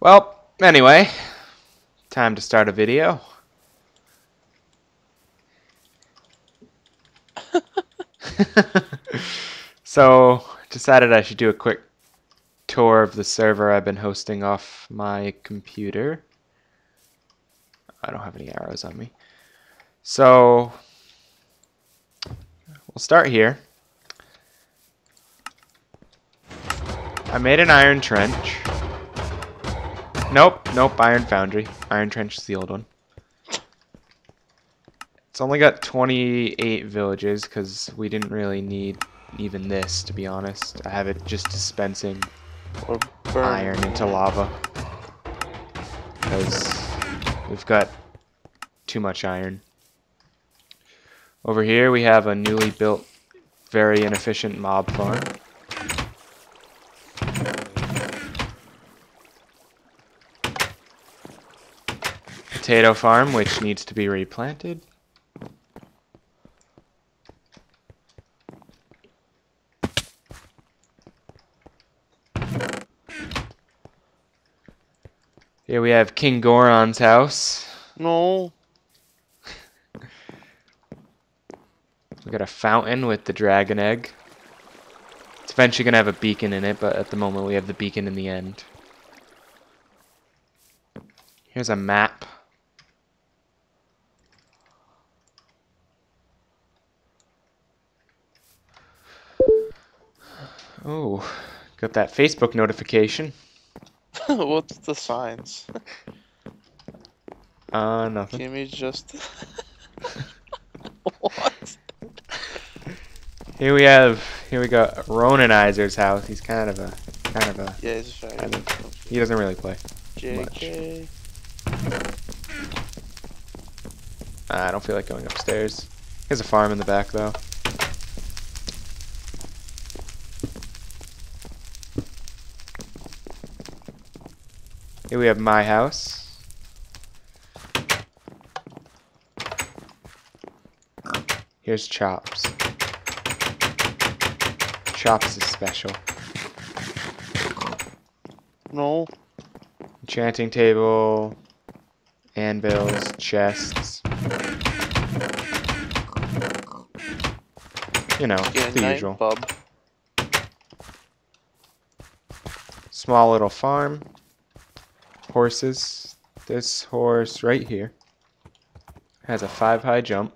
Well, anyway, time to start a video. so, decided I should do a quick tour of the server I've been hosting off my computer. I don't have any arrows on me. So, we'll start here. I made an iron trench. Nope, nope, Iron Foundry. Iron Trench is the old one. It's only got 28 villages because we didn't really need even this, to be honest. I have it just dispensing iron into lava. Because we've got too much iron. Over here we have a newly built, very inefficient mob farm. Potato farm, which needs to be replanted. Here we have King Goron's house. No. We got a fountain with the dragon egg. It's eventually gonna have a beacon in it, but at the moment we have the beacon in the end. Here's a map. Oh, got that Facebook notification. What's the signs? Uh, nothing. Give me just. what? Here we have, here we got Ronanizer's house. He's kind of a, kind of a, Yeah, he's a kind of, he doesn't really play. JK. Uh, I don't feel like going upstairs. There's a farm in the back though. Here we have my house. Here's Chops. Chops is special. No. Enchanting table, anvils, chests. You know, a the usual. bub. Small little farm. Horses. This horse right here has a five high jump.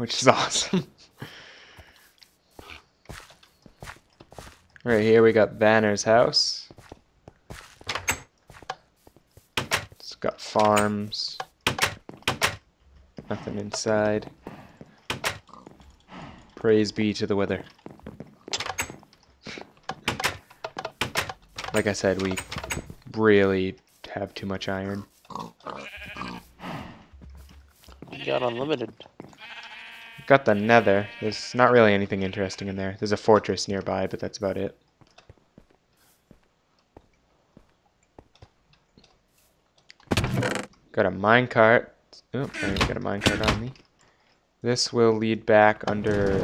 Which is awesome. right here we got Banner's house. It's got farms. Nothing inside. Praise be to the weather. Like I said, we really have too much iron. You got unlimited. Got the nether. There's not really anything interesting in there. There's a fortress nearby, but that's about it. Got a minecart. Oh, I got a minecart on me. This will lead back under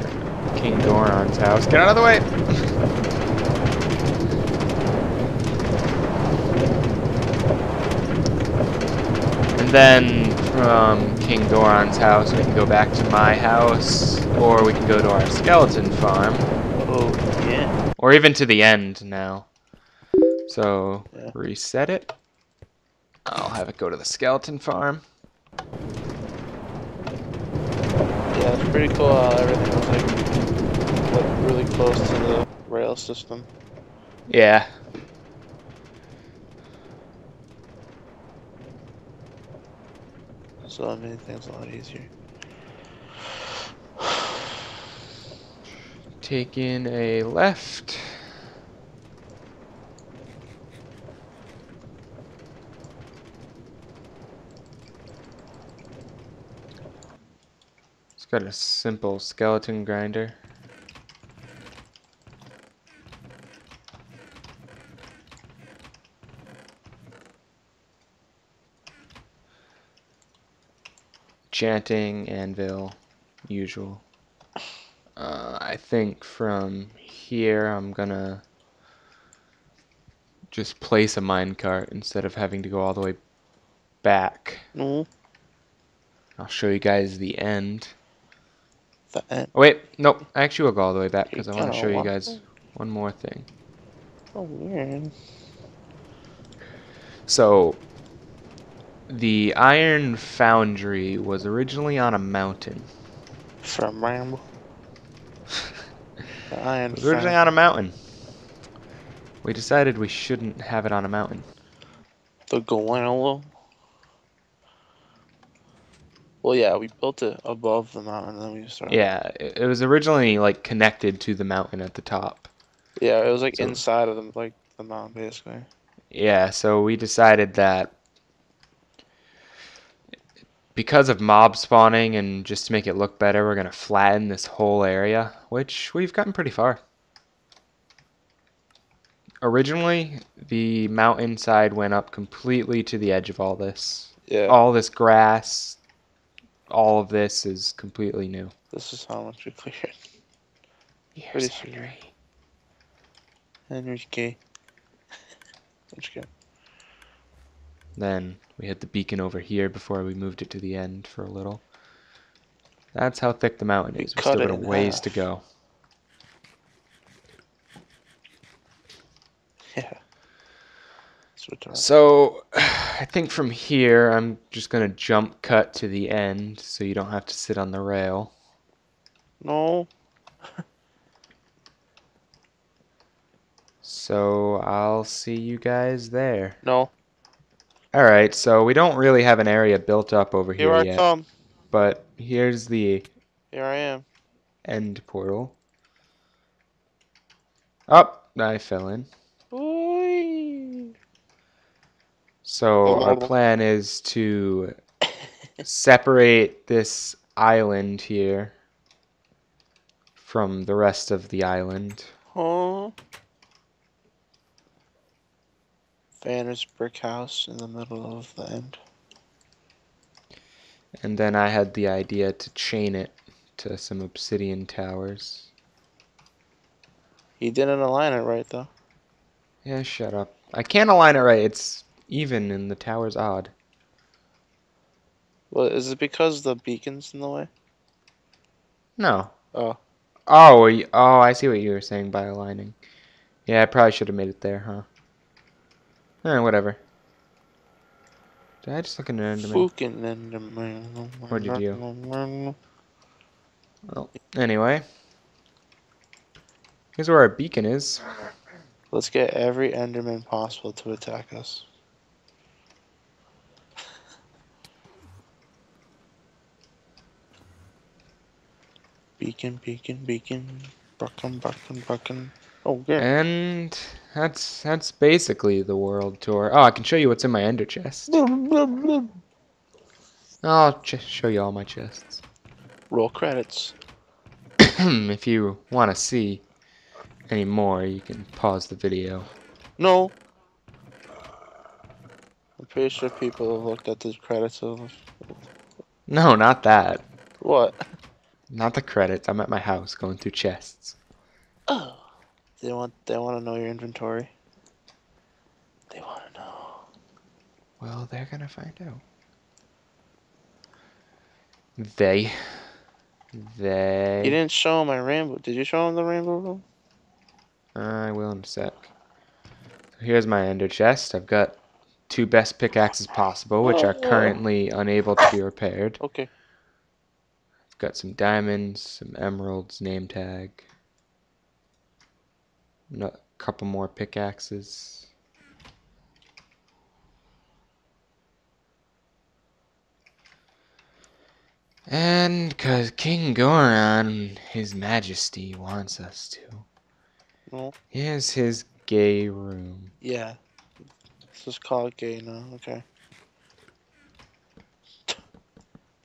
King Goron's house. Get out of the way! And then from King Goron's house, we can go back to my house, or we can go to our skeleton farm, Oh, yeah. or even to the end now. So, Yeah. reset it. I'll have it go to the skeleton farm. Yeah, it's pretty cool how everything was like, like really close to the rail system. Yeah. So that made things a lot easier. Taking a left. It's got a simple skeleton grinder. Enchanting, anvil, usual. Uh, I think from here I'm gonna just place a minecart instead of having to go all the way back. No, I'll show you guys the end. the end. Oh, wait, nope. I actually, we'll go all the way back because I want to show you guys one more thing. Oh, weird. So, the iron foundry was originally on a mountain. From Rambo. The iron It was originally on a mountain. We decided we shouldn't have it on a mountain. The Goanlo. Well, yeah, we built it above the mountain, then we started. Yeah, it, it was originally like connected to the mountain at the top. Yeah, it was like So- inside of the like the mountain, basically. Yeah, so we decided that because of mob spawning and just to make it look better, we're going to flatten this whole area, which we've gotten pretty far. Originally, the mountainside went up completely to the edge of all this. Yeah. All this grass, all of this is completely new. This is how much we cleared. Here's. Henry. Henry's gay. I'm just kidding. Then we had the beacon over here before we moved it to the end for a little. That's how thick the mountain is. We cut still got a ways to go. Yeah. So I think from here I'm just gonna jump cut to the end so you don't have to sit on the rail. No. So I'll see you guys there. No. Alright, so we don't really have an area built up over Here here I yet. come. But here's the Here I am. end portal. Up, I fell in. Ooh. So our plan is to separate this island here from the rest of the island. Huh? Vanner's brick house in the middle of the end. And then I had the idea to chain it to some obsidian towers. He didn't align it right though. Yeah, shut up. I can't align it right. It's even and the tower's odd. Well, is it because the beacon's in the way? No. Oh. Oh, oh, I see what you were saying by aligning. Yeah, I probably should have made it there, huh? Eh, whatever. Did I just look at an enderman? Fucking Enderman. What'd you do? Well, anyway. Here's where our beacon is. Let's get every Enderman possible to attack us. Beacon, beacon, beacon. Buckin, buckin, buckin. Oh, good. And that's that's basically the world tour. Oh, I can show you what's in my ender chest. I'll ch- show you all my chests. Roll credits. if you want to see any more, you can pause the video. No. I'm pretty sure people have looked at the credits of No, not that. what? Not the credits. I'm at my house going through chests. Oh. They want they want to know your inventory. They want to know. Well, they're gonna find out. They. They. You didn't show him my rainbow. Did you show him the rainbow room? I will in a sec. Here's my ender chest. I've got two best pickaxes possible, which are oh. currently unable to be repaired. Okay. I've got some diamonds, some emeralds, name tag. A couple more pickaxes. And because King Goron, His Majesty, wants us to. No. Here's his gay room. Yeah. This call it gay now. Okay.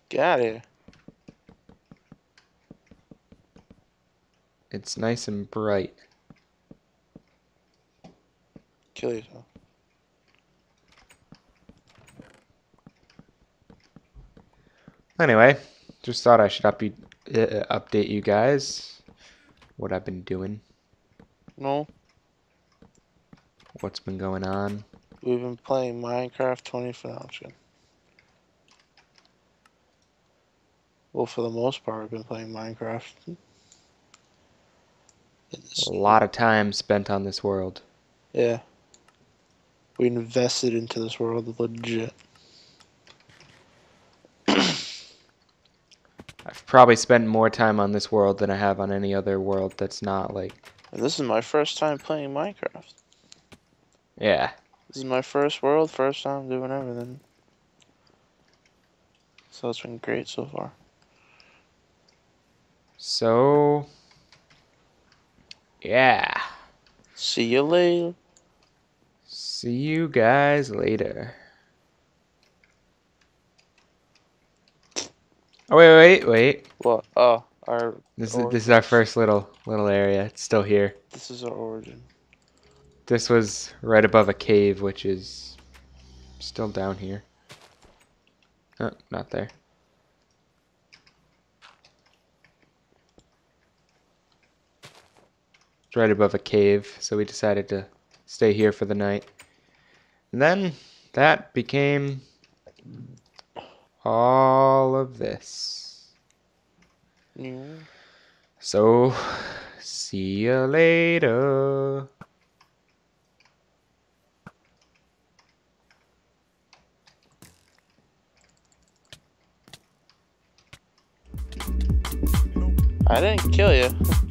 Get out of here. It's nice and bright. Kill yourself. Anyway, just thought I should up you, uh, update you guys what I've been doing, No, what's been going on. we've been playing Minecraft 24 hours. Good. Well, for the most part, we've been playing Minecraft. It's- A lot of time spent on this world. Yeah. We invested into this world legit. I've probably spent more time on this world than I have on any other world that's not like, And this is my first time playing Minecraft. yeah. This is my first world, first time doing everything. So it's been great so far. So, yeah. See you later. See you guys later. Oh wait, wait, wait. What? Oh, our This is this is our first little little area. It's still here. this is our origin. This was right above a cave, which is still down here. Oh, not there. It's right above a cave, so we decided to stay here for the night. And then that became all of this. New. So, see you later. I didn't kill you.